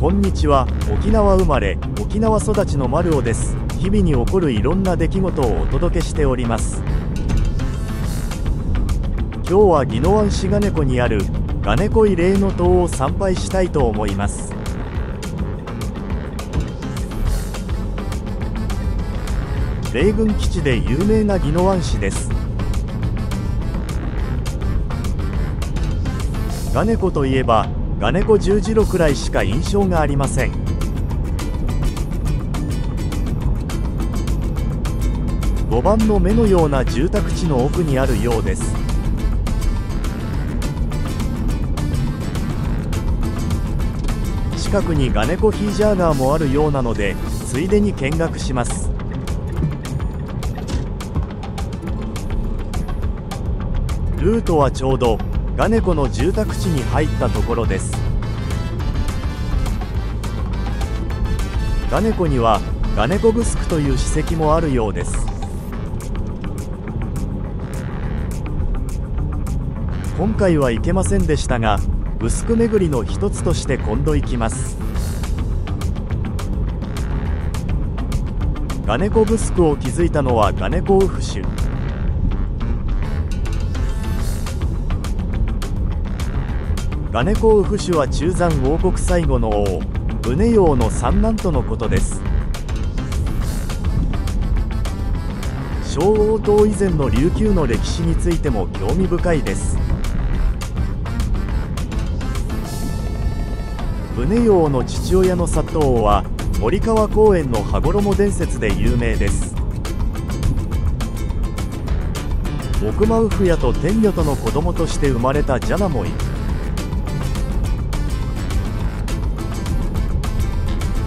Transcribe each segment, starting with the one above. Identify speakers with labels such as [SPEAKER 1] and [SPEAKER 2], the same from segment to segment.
[SPEAKER 1] こんにちは。沖縄生まれ沖縄育ちの丸尾です。日々に起こるいろんな出来事をお届けしております。今日は宜野湾志賀猫にあるガネコ慰霊の塔を参拝したいと思います。米軍基地で有名な宜野湾市です。ガネコといえばガネコ十字路くらいしか印象がありません。5番の目のような住宅地の奥にあるようです。近くにガネコヒージャーガーもあるようなのでついでに見学します。ルートはちょうどガネコの住宅地に入ったところです。ガネコにはガネコグスクという史跡もあるようです。今回は行けませんでしたがグスク巡りの一つとして今度行きます。ガネコグスクを築いたのはガネコウフシ。ュガネコウフシュは中山王国最後の王ブネ王の三男とのことです。小王党以前の琉球の歴史についても興味深いです。ブネ王の父親の薩東王は森川公園の羽衣伝説で有名です。奥間ウフヤと天女との子供として生まれたジャナもいる。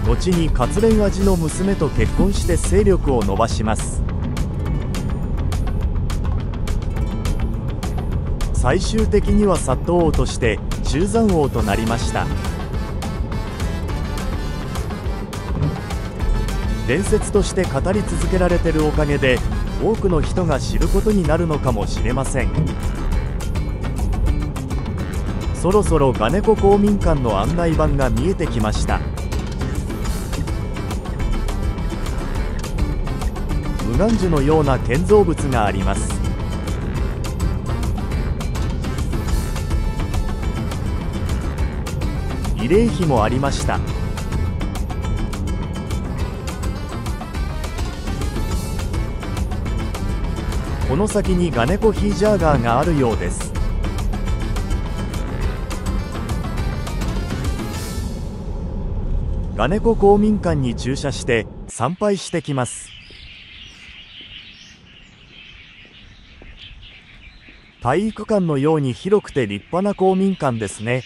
[SPEAKER 1] 後に活連味の娘と結婚して勢力を伸ばします。最終的には薩東王として中山王となりました。伝説として語り続けられてるおかげで多くの人が知ることになるのかもしれません。そろそろガネコ公民館の案内板が見えてきました。無眼樹のような建造物があります。慰霊碑もありました。この先にガネコヒージャーガーがあるようです。ガネコ公民館に駐車して参拝してきます。体育館のように広くて立派な公民館ですね。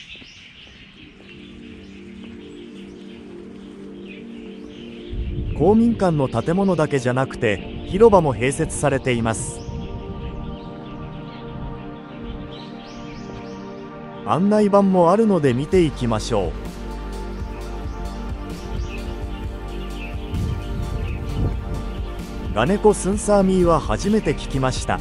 [SPEAKER 1] 公民館の建物だけじゃなくて広場も併設されています。案内板もあるので見ていきましょう。ガネコスンサーミーは初めて聞きました。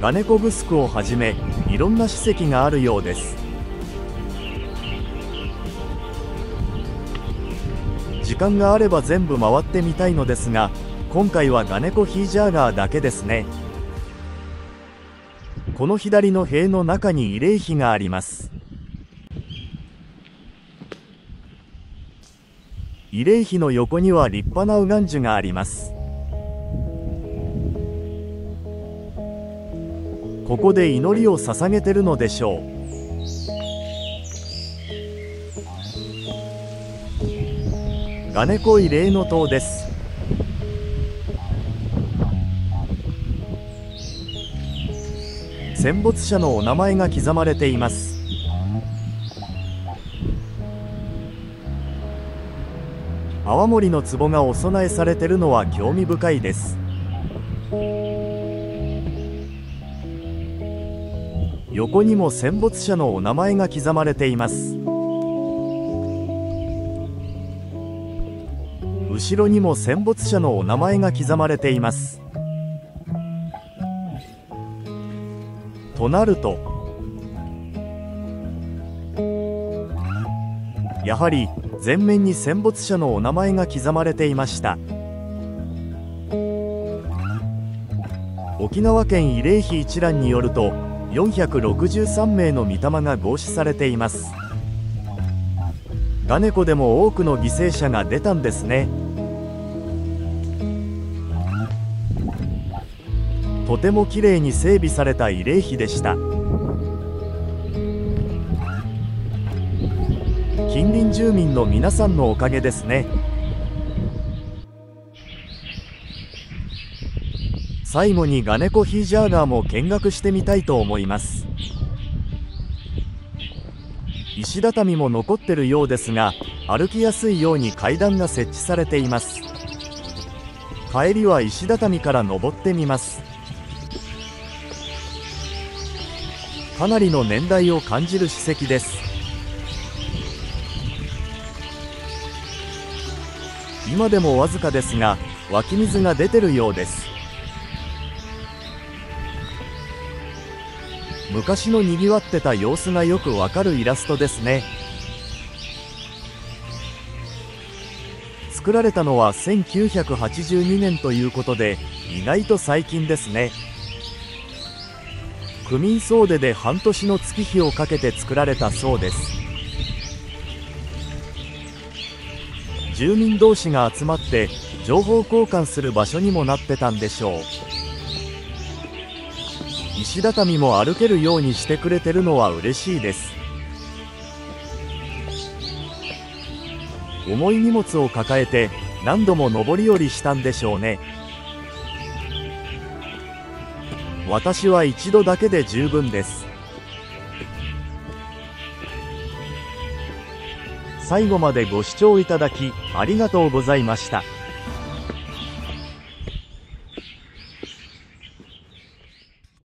[SPEAKER 1] ガネコグスクをはじめいろんな史跡があるようです。時間があれば全部回ってみたいのですが今回はガネコヒージャーガーだけですね。この左の塀の中に慰霊碑があります。慰霊碑の横には立派な右岸樹があります。ここで祈りを捧げてるのでしょう。ガネコ慰霊の塔です。戦没者のお名前が刻まれています。泡盛の壺がお供えされてるのは興味深いです。横にも戦没者のお名前が刻まれています。後ろにも戦没者のお名前が刻まれています。となるとやはり前面に戦没者のお名前が刻まれていました。沖縄県慰霊碑一覧によると463名の御霊が合祀されています。ガネコでも多くの犠牲者が出たんですね。とてもきれいに整備された慰霊碑でした。近隣住民の皆さんのおかげですね。最後にガネコヒージャーガーも見学してみたいと思います。石畳も残ってるようですが歩きやすいように階段が設置されています。帰りは石畳から登ってみます。かなりの年代を感じる史跡です。今でもわずかですが湧き水が出てるようです。昔のにぎわってた様子がよくわかるイラストですね。作られたのは1982年ということで意外と最近ですね。区民総出で半年の月日をかけて作られたそうです。住民同士が集まって情報交換する場所にもなってたんでしょう。石畳も歩けるようにしてくれてるのは嬉しいです。重い荷物を抱えて何度も上り下りしたんでしょうね。私は一度だけで十分です。最後までご視聴いただきありがとうございました。